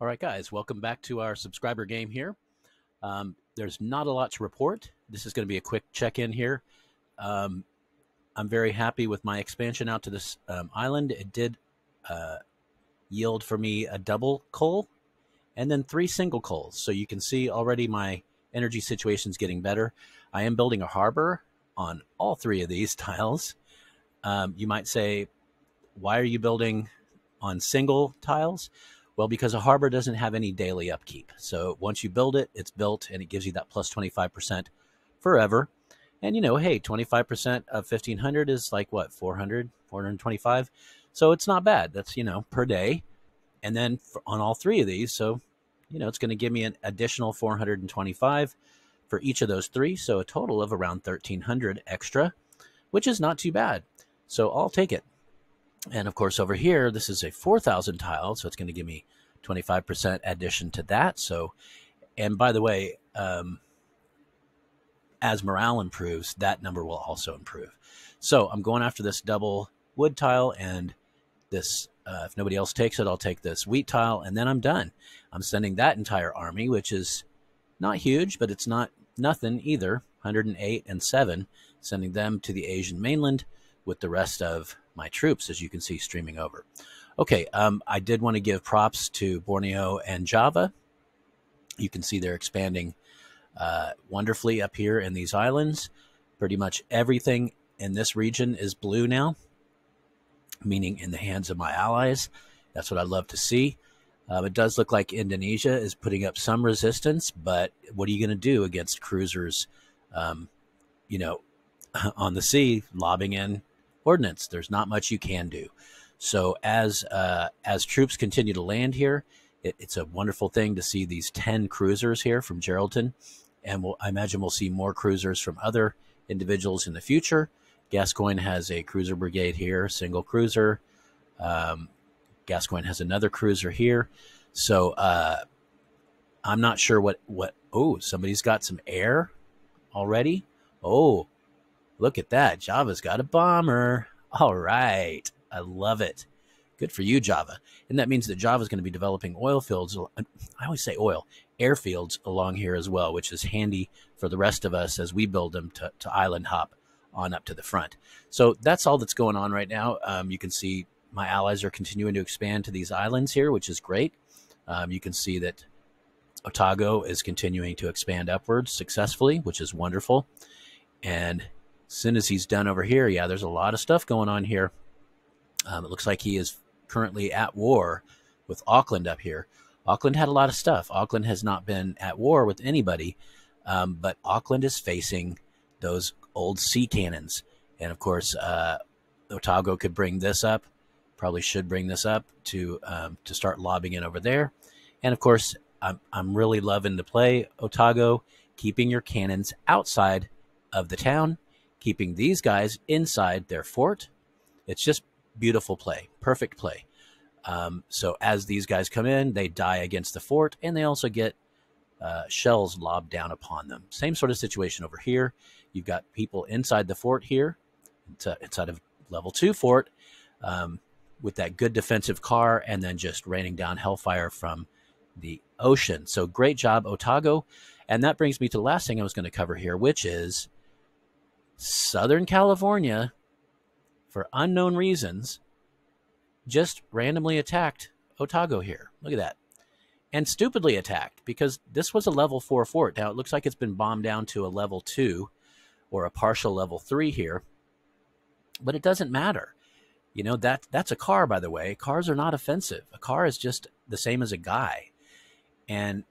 All right, guys, welcome back to our subscriber game here. Um, there's not a lot to report. This is going to be a quick check in here. Um, I'm very happy with my expansion out to this um, island. It did uh, yield for me a double coal and then three single coals. So you can see already my energy situation is getting better. I am building a harbor on all three of these tiles. Um, you might say, why are you building on single tiles? Well, because a harbor doesn't have any daily upkeep. So once you build it, it's built and it gives you that plus 25% forever. And you know, hey, 25% of 1500 is like what, 400, 425? So it's not bad. That's, you know, per day. And then on all three of these, so, you know, it's going to give me an additional 425 for each of those three. So a total of around 1300 extra, which is not too bad. So I'll take it. And of course, over here, this is a 4,000 tile, so it's going to give me 25% addition to that. So, and by the way, um, as morale improves, that number will also improve. So I'm going after this double wood tile and this. Uh, if nobody else takes it, I'll take this wheat tile, and then I'm done. I'm sending that entire army, which is not huge, but it's not nothing either. 108 and 7, sending them to the Asian mainland with the rest of my troops, as you can see streaming over. Okay, um, I did want to give props to Borneo and Java. You can see they're expanding uh, wonderfully up here in these islands. Pretty much everything in this region is blue now, meaning in the hands of my allies. That's what I love to see. Um, it does look like Indonesia is putting up some resistance, but what are you going to do against cruisers, um, you know, on the sea lobbing in ordnance? There's not much you can do. So as uh, as troops continue to land here, it, it's a wonderful thing to see these ten cruisers here from Geraldton, and we'll, I imagine we'll see more cruisers from other individuals in the future. Gascoyne has a cruiser brigade here, single cruiser. Um, Gascoyne has another cruiser here. So uh, I'm not sure what what. Oh, somebody's got some air already. Oh, look at that! Java's got a bomber. All right, I love it. Good for you, Java. And that means that Java is going to be developing oil fields. I always say oil, airfields along here as well, which is handy for the rest of us as we build them to, to island hop on up to the front. So that's all that's going on right now. Um, you can see my allies are continuing to expand to these islands here, which is great. Um, you can see that Otago is continuing to expand upwards successfully, which is wonderful. And as soon as he's done over here, yeah, there's a lot of stuff going on here. Um, it looks like he is currently at war with Auckland up here. Auckland had a lot of stuff. Auckland has not been at war with anybody, um, but Auckland is facing those old sea cannons. And of course, uh, Otago could bring this up probably should bring this up to um, to start lobbing in over there. And of course, I'm I'm really loving to play Otago, keeping your cannons outside of the town, keeping these guys inside their fort. It's just beautiful play, perfect play. Um, so as these guys come in, they die against the fort, and they also get uh, shells lobbed down upon them. Same sort of situation over here. You've got people inside the fort here, inside of level two fort. Um, with that good defensive car and then just raining down hellfire from the ocean. So great job, Otago. And that brings me to the last thing I was going to cover here, which is Southern California, for unknown reasons, just randomly attacked Otago here. Look at that. And stupidly attacked because this was a level four fort. Now it looks like it's been bombed down to a level two or a partial level three here, but it doesn't matter you know that that's a car, by the way. Cars are not offensive. A car is just the same as a guy. And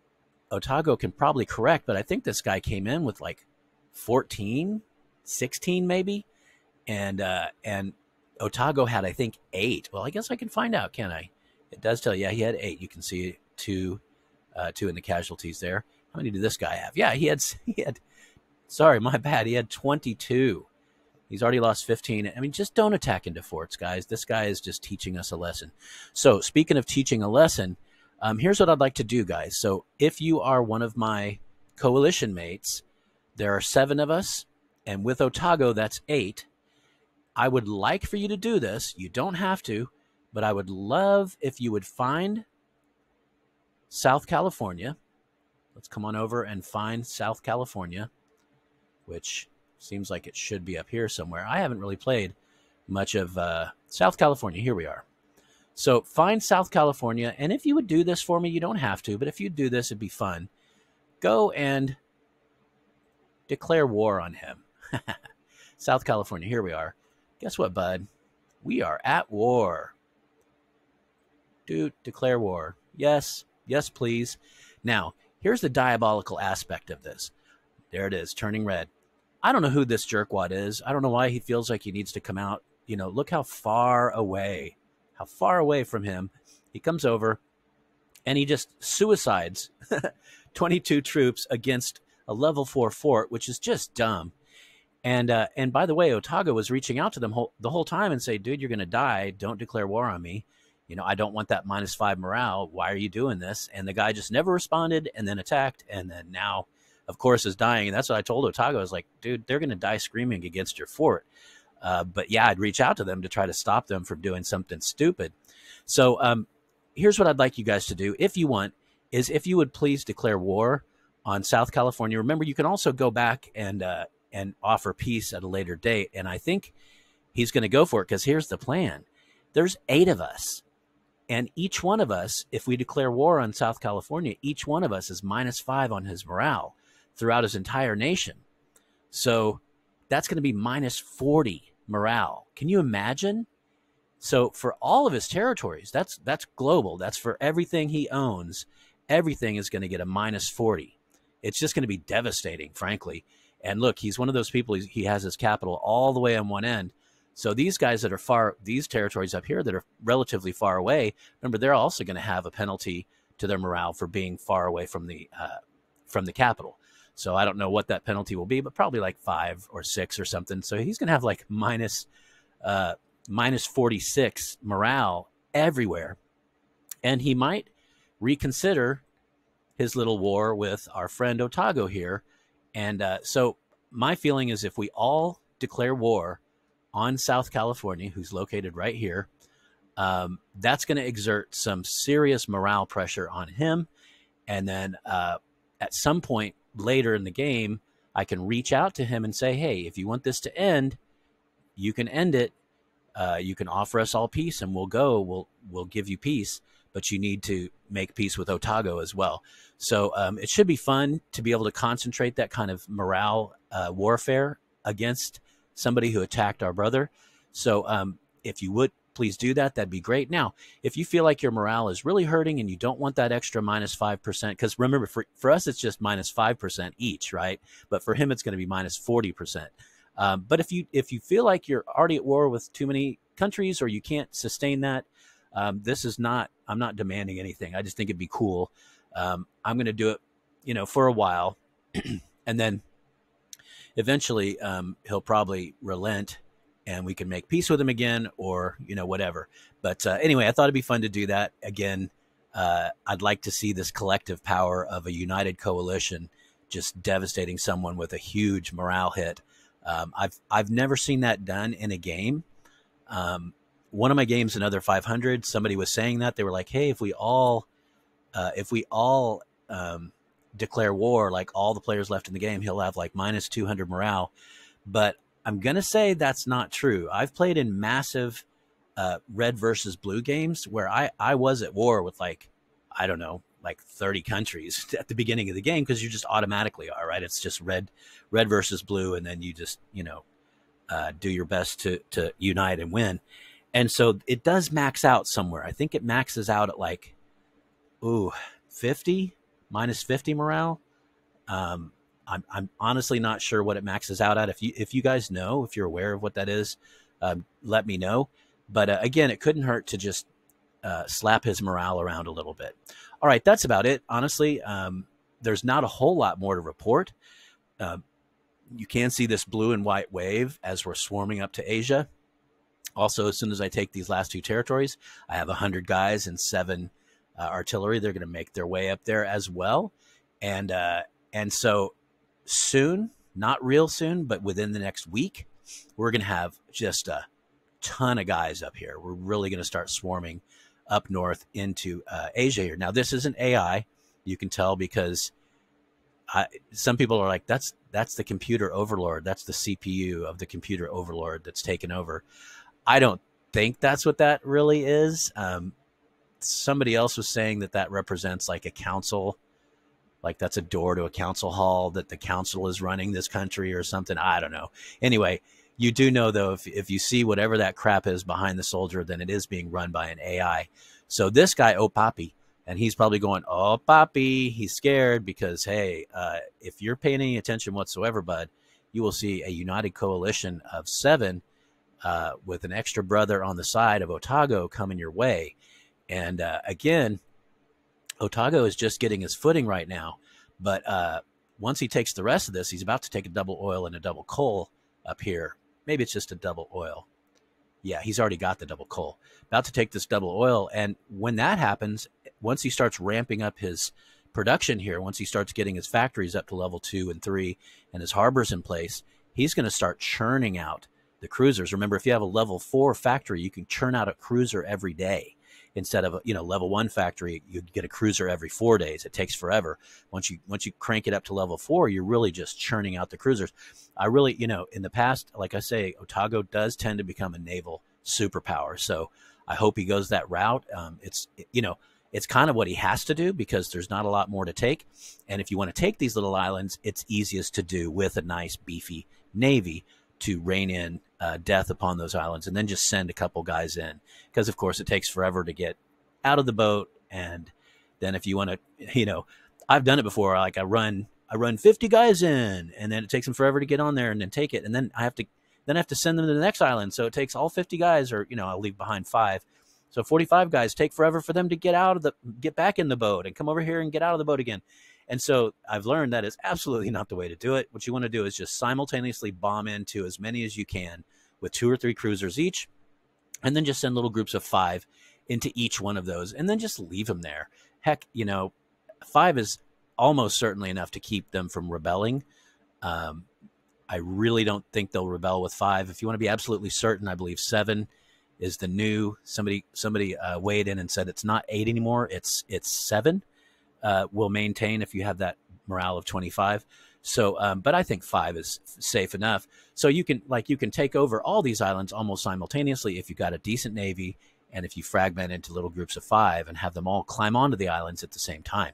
Otago can probably correct, but I think this guy came in with like 14, 16 maybe, and uh, and Otago had I think eight. Well, I guess I can find out, can I? It does tell. Yeah, he had eight. You can see two, uh, two in the casualties there. How many did this guy have? Yeah, he had he had. Sorry, my bad. He had 22. He's already lost 15. I mean, just don't attack into forts, guys. This guy is just teaching us a lesson. So, speaking of teaching a lesson, um, here's what I'd like to do, guys. So, if you are one of my coalition mates, there are seven of us, and with Otago, that's eight. I would like for you to do this. You don't have to, but I would love if you would find South California. Let's come on over and find South California, which seems like it should be up here somewhere. I haven't really played much of uh, South California. Here we are. So find South California, and if you would do this for me, you don't have to, but if you do this, it'd be fun. Go and declare war on him. South California, here we are. Guess what, bud? We are at war. Dude, declare war. Yes, yes, please. Now, here's the diabolical aspect of this. There it is, turning red. I don't know who this jerkwad is. I don't know why he feels like he needs to come out. You know, look how far away, how far away from him. He comes over and he just suicides 22 troops against a level four fort, which is just dumb. And uh, and by the way, Otago was reaching out to them whole, the whole time and say, "Dude, you're going to die. Don't declare war on me. You know, I don't want that minus five morale. Why are you doing this?" And the guy just never responded, and then attacked, and then now, of course, is dying. And that's what I told Otago. I was like, "Dude, they're going to die screaming against your fort." Uh, but yeah, I'd reach out to them to try to stop them from doing something stupid. So um, here's what I'd like you guys to do, if you want, is if you would please declare war on South California. Remember, you can also go back and uh, and offer peace at a later date. And I think he's going to go for it because here's the plan: there's eight of us, and each one of us, if we declare war on South California, each one of us is minus five on his morale throughout his entire nation. So that's going to be minus forty morale. Can you imagine? So for all of his territories, that's that's global. That's for everything he owns. Everything is going to get a minus 40 it's just going to be devastating, frankly. And look, he's one of those people, he has his capital all the way on one end. So these guys that are far, these territories up here that are relatively far away, remember, they're also going to have a penalty to their morale for being far away from the, uh, from the capital. So I don't know what that penalty will be, but probably like five or six or something. So he's going to have like minus, uh, minus 46 morale everywhere. And he might reconsider his little war with our friend Otago here. And uh, so my feeling is if we all declare war on South California, who's located right here, um, that's going to exert some serious morale pressure on him. And then uh, at some point later in the game, I can reach out to him and say, hey, if you want this to end, you can end it. Uh, you can offer us all peace and we'll go. We'll, we'll give you peace but you need to make peace with Otago as well. So um, it should be fun to be able to concentrate that kind of morale uh, warfare against somebody who attacked our brother. So um, if you would please do that, that'd be great. Now, if you feel like your morale is really hurting and you don't want that extra minus 5%, because remember, for, for us, it's just minus 5% each, right? But for him, it's going to be minus 40%. Um, but if you if you feel like you're already at war with too many countries or you can't sustain that, um, this is not, I'm not demanding anything. I just think it'd be cool. Um, I'm going to do it, you know, for a while. and then eventually um, he'll probably relent and we can make peace with him again or, you know, whatever. But uh, anyway, I thought it'd be fun to do that again. Uh, I'd like to see this collective power of a united coalition just devastating someone with a huge morale hit. Um, I've I've never seen that done in a game. Um, one of my games, another 500, somebody was saying that they were like, "Hey, if we all, uh, if we all um, declare war, like all the players left in the game, he'll have like minus 200 morale." But I'm gonna say that's not true. I've played in massive uh, red versus blue games where I I was at war with like I don't know like 30 countries at the beginning of the game because you just automatically are right. It's just red red versus blue, and then you just you know uh, do your best to to unite and win. And so it does max out somewhere. I think it maxes out at like, ooh, 50 minus 50 morale. Um, I'm, I'm honestly not sure what it maxes out at. If you, if you guys know, if you're aware of what that is, um, let me know. But uh, again, it couldn't hurt to just uh, slap his morale around a little bit. All right, that's about it. Honestly, um, there's not a whole lot more to report. Uh, you can see this blue and white wave as we're swarming up to Asia. Also, as soon as I take these last two territories, I have 100 guys and seven uh, artillery. They're going to make their way up there as well. And, uh, and so soon, not real soon, but within the next week, we're going to have just a ton of guys up here. We're really going to start swarming up north into uh, Asia here. Now, this isn't AI. You can tell because I, some people are like, that's that's the computer overlord. That's the CPU of the computer overlord that's taken over. I don't think that's what that really is. Um, somebody else was saying that that represents like a council, like that's a door to a council hall that the council is running this country or something. I don't know. Anyway, you do know though, if, if you see whatever that crap is behind the soldier, then it is being run by an AI. So this guy, oh Papi, and he's probably going, "Oh, Papi," he's scared because hey, uh, if you're paying any attention whatsoever, bud, you will see a united coalition of seven uh, with an extra brother on the side of Otago coming your way. And uh, again, Otago is just getting his footing right now, but uh, once he takes the rest of this, he's about to take a double oil and a double coal up here. Maybe it's just a double oil. Yeah, he's already got the double coal. About to take this double oil. And when that happens, once he starts ramping up his production here, once he starts getting his factories up to level two and three and his harbors in place, he's going to start churning out the cruisers. Remember, if you have a level four factory, you can churn out a cruiser every day. Instead of a you know level one factory you get a cruiser every four days. It takes forever. Once you once you crank it up to level four you're really just churning out the cruisers. I really you know in the past like i say otago does tend to become a naval superpower. So i hope he goes that route. Um, it's you know it's kind of what he has to do because there's not a lot more to take. And if you want to take these little islands, it's easiest to do with a nice, beefy navy to rain in uh, death upon those islands and then just send a couple guys in. Because, of course, it takes forever to get out of the boat. And then if you want to, you know, I've done it before. Like I run, I run 50 guys in and then it takes them forever to get on there and then take it. And then I have to, then I have to send them to the next island. So it takes all 50 guys or, you know, I'll leave behind five so 45 guys take forever for them to get out of the get back in the boat and come over here and get out of the boat again. And so I've learned that is absolutely not the way to do it. What you want to do is just simultaneously bomb into as many as you can with two or three cruisers each, and then just send little groups of five into each one of those, and then just leave them there. Heck, you know, five is almost certainly enough to keep them from rebelling. Um, I really don't think they'll rebel with five. If you want to be absolutely certain, I believe seven is the new somebody somebody uh, weighed in and said it's not eight anymore it's it's seven uh, will maintain if you have that morale of 25 so um, but i think five is safe enough. So you can like you can take over all these islands almost simultaneously if you've got a decent navy and if you fragment into little groups of five and have them all climb onto the islands at the same time.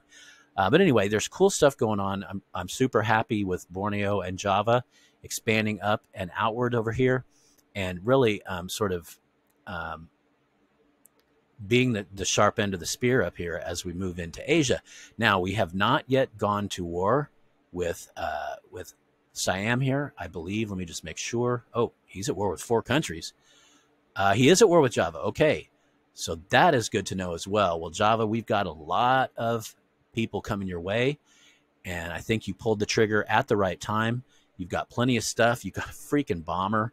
Uh, but anyway there's cool stuff going on. I'm, I'm super happy with borneo and java expanding up and outward over here and really um, sort of um, being the, the sharp end of the spear up here as we move into Asia. Now we have not yet gone to war with uh, with Siam here, I believe. Let me just make sure. Oh, he's at war with four countries. Uh, he is at war with Java. Okay, so that is good to know as well. Well, Java, we've got a lot of people coming your way, and I think you pulled the trigger at the right time. You've got plenty of stuff. You've got a freaking bomber.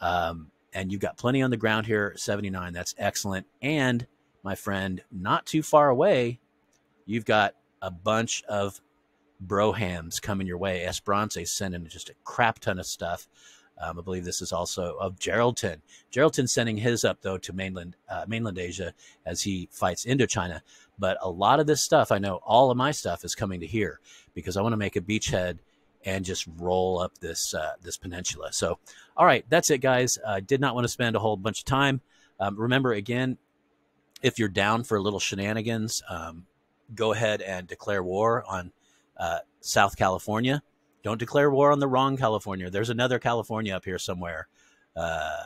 Um, and you've got plenty on the ground here 79 that's excellent. And my friend not too far away you've got a bunch of brohams coming your way. Esperance sending just a crap ton of stuff. Um, I believe this is also of Geraldton. Geraldton sending his up though to mainland uh, mainland Asia as he fights Indochina. But a lot of this stuff, I know all of my stuff is coming to here because I want to make a beachhead and just roll up this uh, this peninsula. So, all right, that's it, guys. I uh, did not want to spend a whole bunch of time. Um, remember, again, if you're down for a little shenanigans, um, go ahead and declare war on uh, South California. Don't declare war on the wrong California. There's another California up here somewhere. Uh,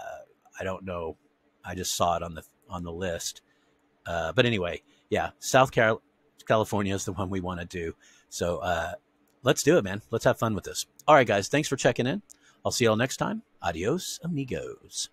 I don't know. I just saw it on the on the list. Uh, but anyway, yeah, South Cal- California is the one we want to do. So uh, let's do it, man. Let's have fun with this. All right, guys. Thanks for checking in. I'll see y'all next time. Adios, amigos.